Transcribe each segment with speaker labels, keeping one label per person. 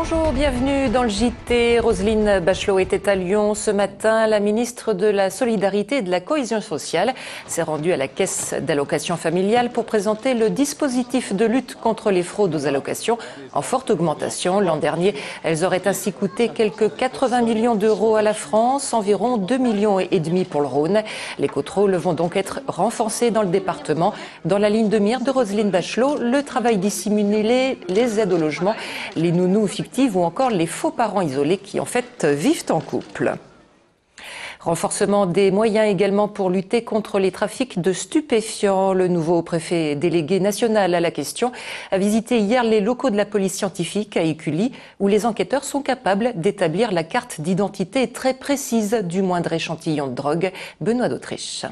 Speaker 1: Bonjour, bienvenue dans le JT. Roselyne Bachelot était à Lyon ce matin. La ministre de la Solidarité et de la Cohésion sociale s'est rendue à la caisse d'allocation familiale pour présenter le dispositif de lutte contre les fraudes aux allocations en forte augmentation. L'an dernier, elles auraient ainsi coûté quelques 80 millions d'euros à la France, environ 2 millions et demi pour le Rhône. Les contrôles vont donc être renforcés dans le département. Dans la ligne de mire de Roselyne Bachelot, le travail dissimulé, les aides au logement, les nounous ou encore les faux parents isolés qui en fait vivent en couple. Renforcement des moyens également pour lutter contre les trafics de stupéfiants. Le nouveau préfet délégué national à la question a visité hier les locaux de la police scientifique à Écully où les enquêteurs sont capables d'établir la carte d'identité très précise du moindre échantillon de drogue. Benoît d'Autriche.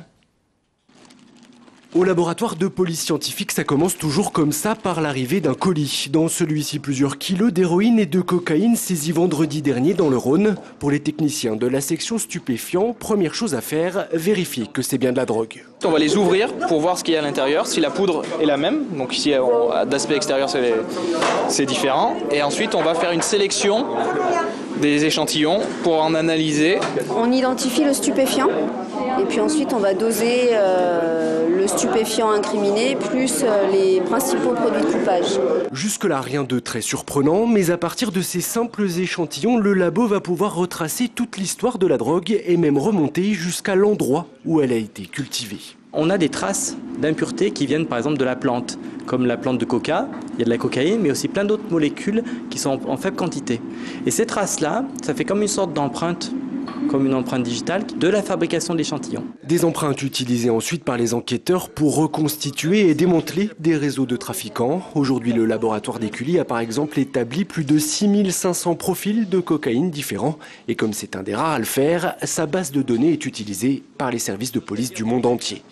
Speaker 2: Au laboratoire de police scientifique, ça commence toujours comme ça par l'arrivée d'un colis. Dans celui-ci, plusieurs kilos d'héroïne et de cocaïne saisis vendredi dernier dans le Rhône. Pour les techniciens de la section stupéfiants, première chose à faire, vérifier que c'est bien de la drogue.
Speaker 3: On va les ouvrir pour voir ce qu'il y a à l'intérieur, si la poudre est la même. Donc ici, d'aspect extérieur, c'est différent. Et ensuite, on va faire une sélection des échantillons pour en analyser.
Speaker 4: On identifie le stupéfiant et puis ensuite on va doser euh, le stupéfiant incriminé plus euh, les principaux produits de coupage.
Speaker 2: Jusque-là, rien de très surprenant, mais à partir de ces simples échantillons, le labo va pouvoir retracer toute l'histoire de la drogue et même remonter jusqu'à l'endroit où elle a été cultivée.
Speaker 5: On a des traces d'impuretés qui viennent par exemple de la plante, comme la plante de coca, il y a de la cocaïne, mais aussi plein d'autres molécules qui sont en faible quantité. Et ces traces-là, ça fait comme une sorte d'empreinte comme une empreinte digitale de la fabrication de l'échantillon.
Speaker 2: Des empreintes utilisées ensuite par les enquêteurs pour reconstituer et démanteler des réseaux de trafiquants. Aujourd'hui, le laboratoire d'Écully a par exemple établi plus de 6500 profils de cocaïne différents. Et comme c'est un des rares à le faire, sa base de données est utilisée par les services de police du monde entier.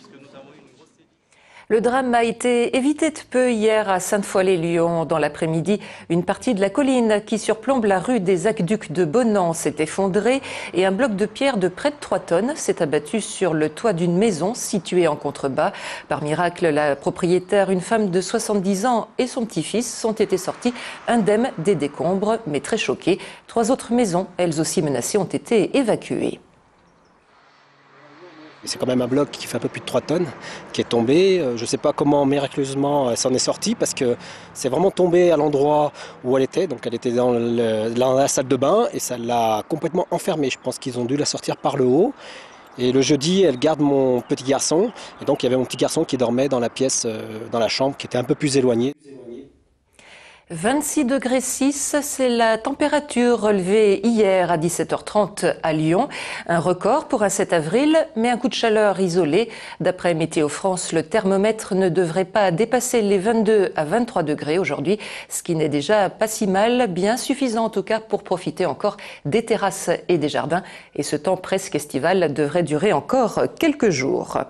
Speaker 1: Le drame a été évité de peu hier à Sainte-Foy-les-Lyon. Dans l'après-midi, une partie de la colline qui surplombe la rue des Aqueducs de Bonan s'est effondrée et un bloc de pierre de près de 3 tonnes s'est abattu sur le toit d'une maison située en contrebas. Par miracle, la propriétaire, une femme de 70 ans et son petit-fils sont été sortis indemnes des décombres, mais très choqués. Trois autres maisons, elles aussi menacées, ont été évacuées.
Speaker 6: C'est quand même un bloc qui fait un peu plus de 3 tonnes, qui est tombé. Euh, je ne sais pas comment miraculeusement elle s'en est sortie parce que c'est vraiment tombé à l'endroit où elle était. Donc elle était dans, la salle de bain et ça l'a complètement enfermée. Je pense qu'ils ont dû la sortir par le haut. Et le jeudi, elle garde mon petit garçon. Et donc il y avait mon petit garçon qui dormait dans la pièce, euh, dans la chambre, qui était un peu plus éloignée.
Speaker 1: 26 degrés 6, c'est la température relevée hier à 17h30 à Lyon. Un record pour un 7 avril, mais un coup de chaleur isolé. D'après Météo France, le thermomètre ne devrait pas dépasser les 22 à 23 degrés aujourd'hui, ce qui n'est déjà pas si mal, bien suffisant en tout cas pour profiter encore des terrasses et des jardins. Et ce temps presque estival devrait durer encore quelques jours.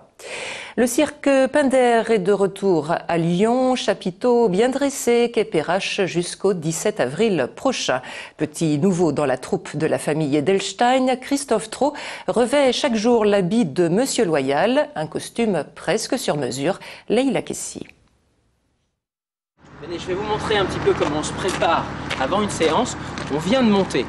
Speaker 1: Le cirque Pinder est de retour à Lyon, chapiteau bien dressé, quai jusqu'au 17 avril prochain. Petit nouveau dans la troupe de la famille Edelstein, Christophe Trot revêt chaque jour l'habit de Monsieur Loyal, un costume presque sur mesure. Leïla Kessi.
Speaker 7: je vais vous montrer un petit peu comment on se prépare avant une séance. On vient de monter.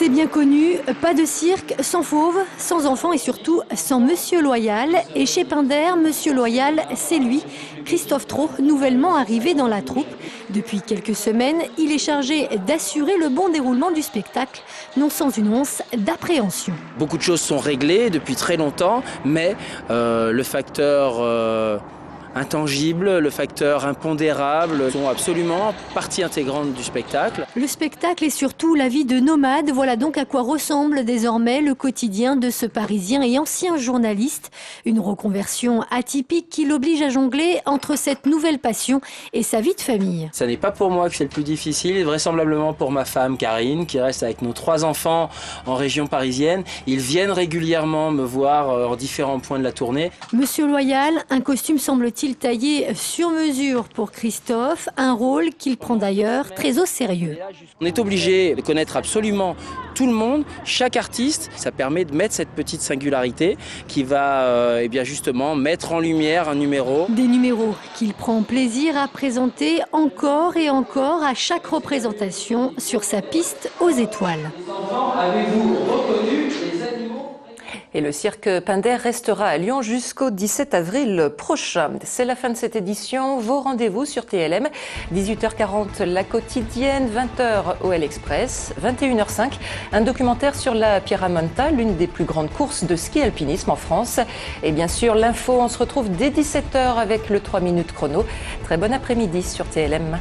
Speaker 8: C'est bien connu, pas de cirque sans fauve, sans enfants et surtout sans Monsieur Loyal. Et chez Pinder, Monsieur Loyal, c'est lui, Christophe Trot, nouvellement arrivé dans la troupe. Depuis quelques semaines, il est chargé d'assurer le bon déroulement du spectacle, non sans une once d'appréhension.
Speaker 7: Beaucoup de choses sont réglées depuis très longtemps, mais euh, le facteur... Euh, intangibles, le facteur impondérable sont absolument partie intégrante du spectacle.
Speaker 8: Le spectacle est surtout la vie de nomade. Voilà donc à quoi ressemble désormais le quotidien de ce Parisien et ancien journaliste. Une reconversion atypique qui l'oblige à jongler entre cette nouvelle passion et sa vie de famille.
Speaker 7: Ce n'est pas pour moi que c'est le plus difficile, vraisemblablement pour ma femme Karine qui reste avec nos trois enfants en région parisienne. Ils viennent régulièrement me voir euh, en différents points de la tournée.
Speaker 8: Monsieur Loyal, un costume semble-t-il est-il taillé sur mesure pour Christophe Un rôle qu'il prend d'ailleurs très au sérieux.
Speaker 7: On est obligé de connaître absolument tout le monde, chaque artiste. Ça permet de mettre cette petite singularité qui va euh, eh bien justement mettre en lumière un numéro.
Speaker 8: Des numéros qu'il prend plaisir à présenter encore et encore à chaque représentation sur sa piste aux étoiles.
Speaker 3: Avez-vous
Speaker 1: et le cirque Pinder restera à Lyon jusqu'au 17 avril prochain. C'est la fin de cette édition. Vos rendez-vous sur TLM. 18h40 la quotidienne, 20h OL Express, 21h05 un documentaire sur la Monta, l'une des plus grandes courses de ski alpinisme en France. Et bien sûr l'info, on se retrouve dès 17h avec le 3 minutes chrono. Très bon après-midi sur TLM.